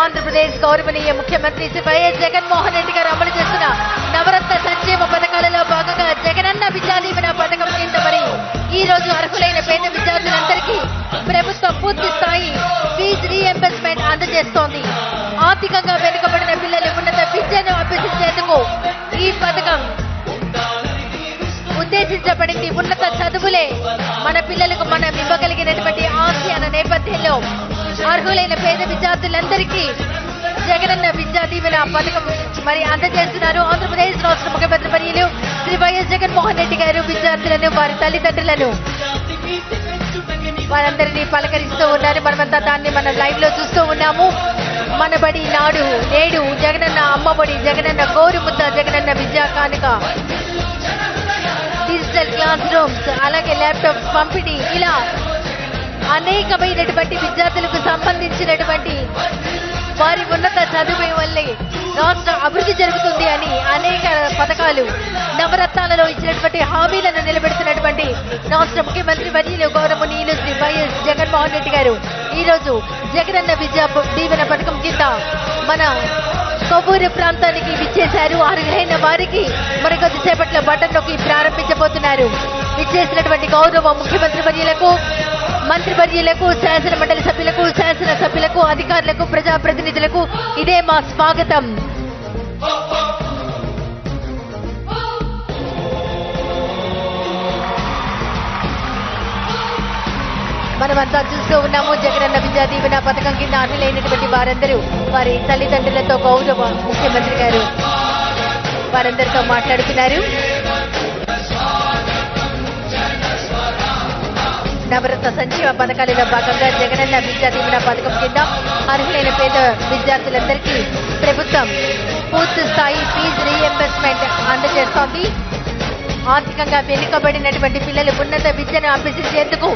ఆంధ్రప్రదేశ్ గౌరవనీయ ముఖ్యమంత్రి శ్రీ వైఎస్ జగన్మోహన్ రెడ్డి గారు అమలు చేస్తున్న నవరత్న సంక్షేమ పథకాలలో భాగంగా జగనన్న విద్యాదీవెన పథకం కింద మరి ఈ రోజు అర్హులైన పేద విద్యార్థులందరికీ ప్రభుత్వం పూర్తి స్థాయి ఫీజు రీఎంబర్స్మెంట్ అందజేస్తోంది. ఆర్థికంగా వెనుకబడిన పిల్లలు ఉన్నత విద్యను అభ్యసించేందుకు ఈ పథకం ఉద్దేశించబడింది. ఉన్నత చదువులే మన పిల్లలకు మనం ఇవ్వగలిగినటువంటి ఆస్తి అన్న నేపథ్యంలో అర్హులైన పేద విద్యార్థులందరికీ జగనన్న విద్యా దీవెన పథకం మరి అందజేస్తున్నారు. ఆంధ్రప్రదేశ్ రాష్ట్ర ముఖ్యమంత్రి వర్యులు శ్రీ వైఎస్ జగన్మోహన్ రెడ్డి గారు విద్యార్థులను వారి తల్లిదండ్రులను వారందరినీ పలకరిస్తూ ఉన్నారు. మనమంతా దాన్ని మనం లైవ్లో చూస్తూ ఉన్నాము. మనబడి నాడు నేడు జగనన్న అమ్మబడి జగనన్న గోరుముద్ద జగనన్న విద్యా కానుక. డిజిటల్ క్లాస్ రూమ్స్ అలాగే ల్యాప్టాప్స్ పంపిణీ. ఇలా అనేకమైనటువంటి విద్యా చదువు వల్లే రాష్ట్ర అభివృద్ధి జరుగుతుంది అని అనేక పథకాలు నవరత్నాలలో ఇచ్చినటువంటి హామీలను నిలబెడుతున్నటువంటి రాష్ట్ర ముఖ్యమంత్రి వర్యులు గౌరవనీయులు శ్రీ వైఎస్ జగన్మోహన్ రెడ్డి గారు. ఈ రోజు జగనన్న విద్యా దీవెన పథకం కింద మన కొవ్వూరు ప్రాంతానికి విచ్చేశారు. అర్హులైన వారికి మరికొద్దిసేపట్లో బటన్ నొక్కి ప్రారంభించబోతున్నారు. విచ్చేసినటువంటి గౌరవ ముఖ్యమంత్రి వర్యులకు మంత్రి వర్యులకు శాసన మండలి సభ్యులకు శాసన సభ్యులకు అధికారులకు ప్రజాప్రతినిధులకు ఇదే మా స్వాగతం. మనమంతా చూస్తూ ఉన్నాము జగనన్న విద్యా దీవెన పథకం కింద అర్హులైనటువంటి వారందరూ వారి తల్లిదండ్రులతో గౌరవ ముఖ్యమంత్రి గారు వారందరితో మాట్లాడుతున్నారు. నవరత్న సంక్షేమ పథకాలలో భాగంగా జగనన్న విద్యా దీవెన పథకం కింద అర్హులైన పేద విద్యార్థులందరికీ ప్రభుత్వం పూర్తి స్థాయి ఫీజు రీఎంబర్స్మెంట్ అందజేస్తోంది. ఆర్థికంగా వెనుకబడినటువంటి పిల్లలు ఉన్నత విద్యను అభ్యసించేందుకు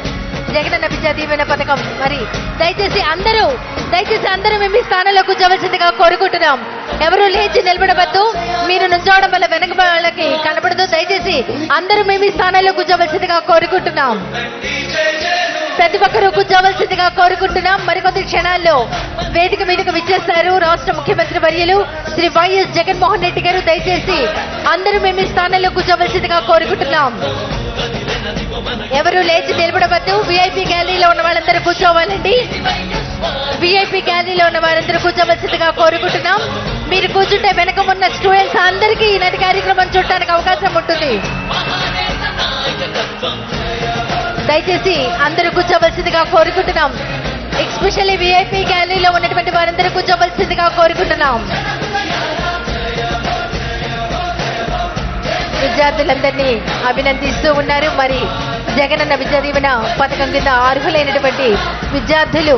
జగనన్న విద్యా దీవెన పథకం. మరి దయచేసి అందరూ దయచేసి అందరూ మేము మీ స్థానంలో కూర్చోవలసిందిగా కోరుకుంటున్నాం. ఎవరు లేచి నిలబడవద్దు. మీరు నుంచోవడం వల్ల వెనక వాళ్ళకి కనబడదు. దయచేసి అందరూ మేము ఈ స్థానంలో కూర్చోవలసిందిగా కోరుకుంటున్నాం. ప్రతి ఒక్కరూ కూర్చోవలసిందిగా కోరుకుంటున్నాం. మరికొద్ది క్షణాల్లో వేదిక మీదకు విచ్చేస్తారు రాష్ట్ర ముఖ్యమంత్రి వర్యులు శ్రీ వైఎస్ జగన్మోహన్ రెడ్డి గారు. దయచేసి అందరూ మేము ఈ స్థానంలో కూర్చోవలసిందిగా కోరుకుంటున్నాం. ఎవరు లేచి నిలబడవద్దు. విఐపి గ్యాలరీలో ఉన్న వాళ్ళందరూ కూర్చోవాలండి. విఐపి గ్యాలరీలో ఉన్న వారందరూ కూర్చోవలసిందిగా కోరుకుంటున్నాం. మీరు కూర్చుంటే వెనక ఉన్న స్టూడెంట్స్ అందరికీ ఈనాటి కార్యక్రమం చూడటానికి అవకాశం ఉంటుంది. దయచేసి అందరూ కూర్చోవలసిందిగా కోరుకుంటున్నాం. ఎస్పెషల్లీ విఐపి గ్యాలరీలో ఉన్నటువంటి వారందరూ కూర్చోవలసిందిగా కోరుకుంటున్నాం. విద్యార్థులందరినీ అభినందిస్తూ ఉన్నారు. మరి జగనన్న విద్యా దీవెన పథకం కింద అర్హులైనటువంటి విద్యార్థులు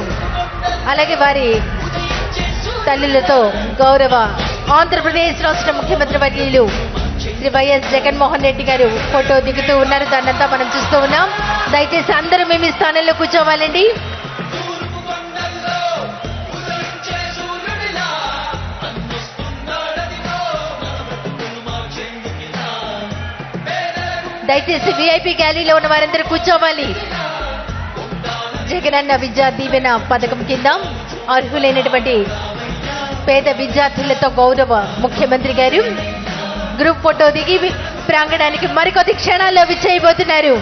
అలాగే వారి తల్లులతో గౌరవ ఆంధ్రప్రదేశ్ రాష్ట్ర ముఖ్యమంత్రి వర్యులు శ్రీ వైఎస్ జగన్మోహన్ రెడ్డి గారు ఫోటో దిగుతూ ఉన్నారు. దాన్నంతా మనం చూస్తూ ఉన్నాం. దయచేసి అందరూ మేము ఈ స్థానంలో కూర్చోవాలండి. దయచేసి విఐపి గ్యాలరీలో ఉన్న వారందరూ కూర్చోవాలి. జగనన్న విద్యా దీవెన పథకం కింద అర్హులైనటువంటి పేద విద్యార్థులతో గౌరవ ముఖ్యమంత్రి గారు గ్రూప్ ఫోటో దిగి ప్రాంగణానికి మరికొద్ది క్షణాల్లో విచ్చేయబోతున్నారు.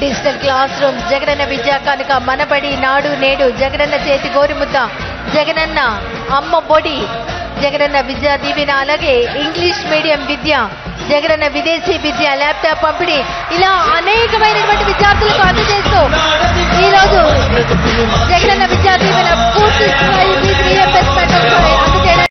Digital class room Jagananna Vidya కానుక మనబడి నాడు నేడు జగనన్న చేతి గోరుముద్ద. జగనన్న అమ్మ బొడి. జగనన్న విద్యా దీవెన అలాగే ఇంగ్లీష్ మీడియం విద్య. జగనన్న విదేశీ విద్య ల్యాప్టాప్ పంపిణీ. ఇలా అనేకమైనటువంటి విద్యార్థులకు అందజేస్తూ ఈరోజు జగనన్న విద్యా దీవెన పూర్తి స్థాయి